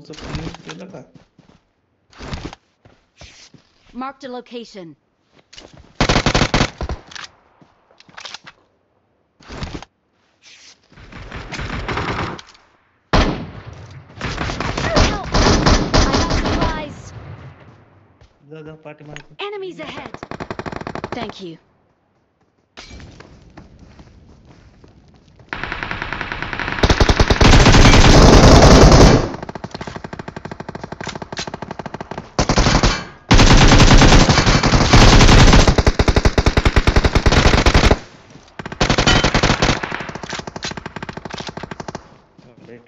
Roots of Eve Marked a location. Enemies ahead. Thank you.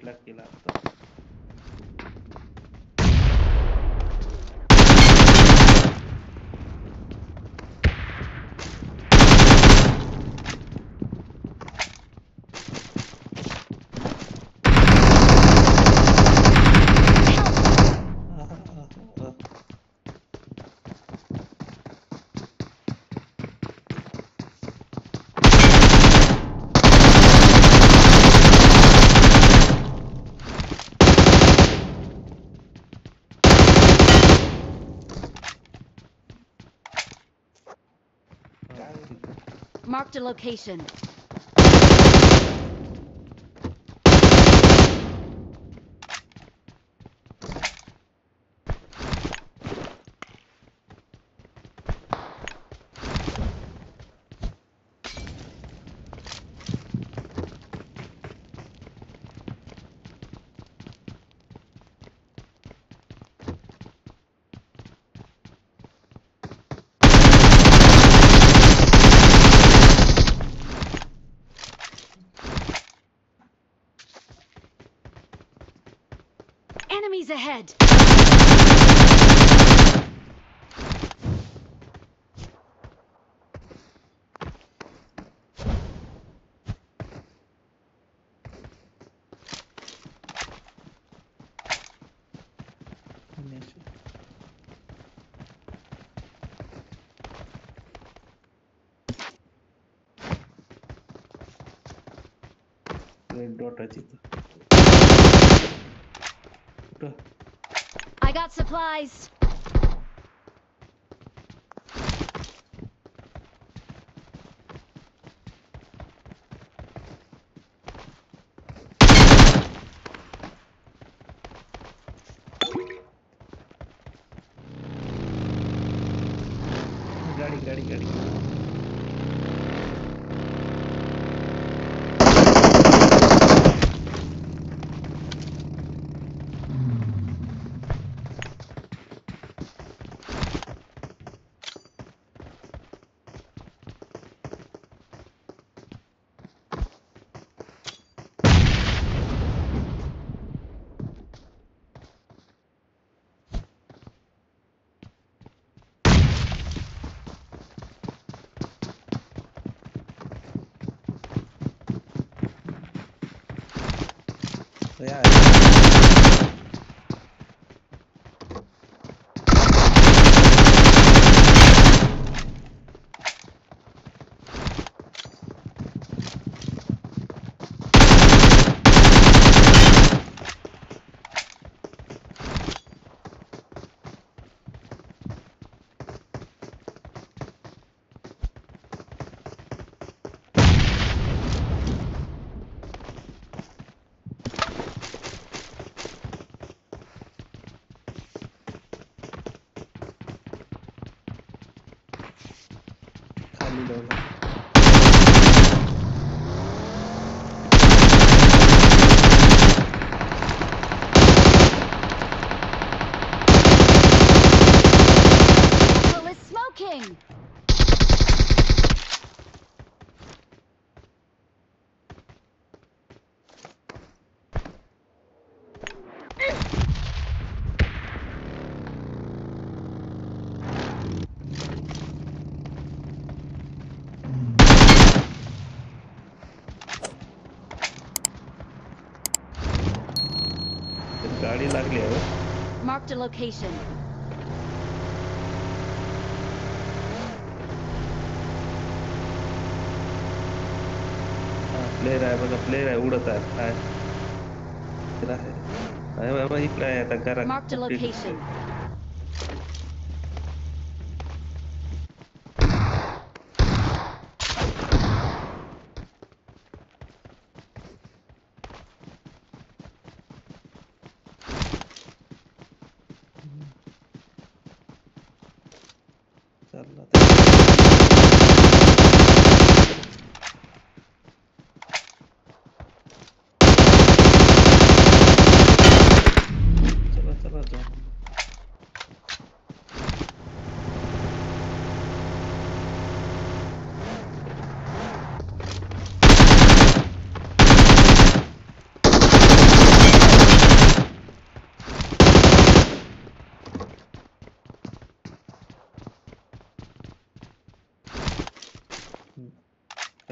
plug el Marked a location. Enemies ahead! red dot achieve कुठं I got supplies. गाडी गाडी गाडी यार reload. Smoking! Marked a location. हा player आहे बघा player आहे उडत आहे काय प्लेयर आहे अरे बाबा इकडे आहे आता घरात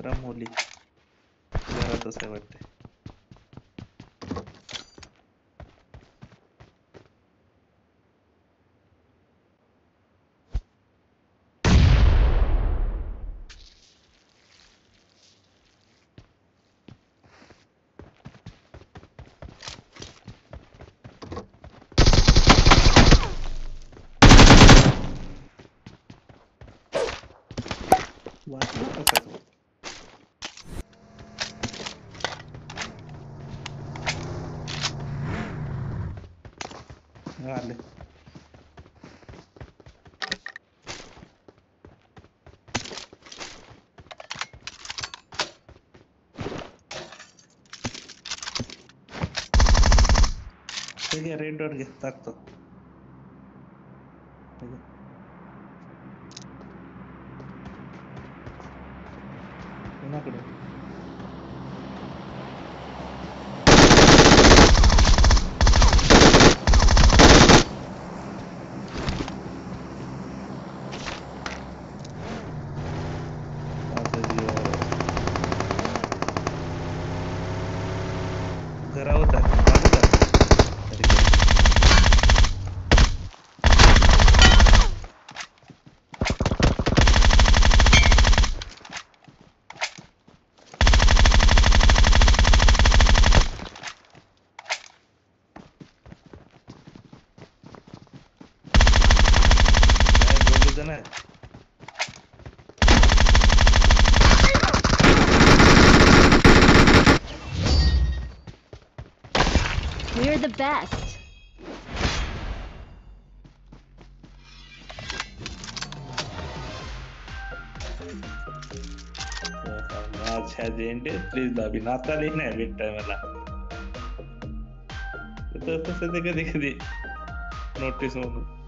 रामोली घरातच आहे वाटते वाचला कसा तो हा, आले ठीक आहे रेड डॉट आहेत We're the best. अच्छा प्लीज़ दाबी नाता लिहिणं आहे भेटताय मला तर तसं ते कधी कधी नोटीस म्हणून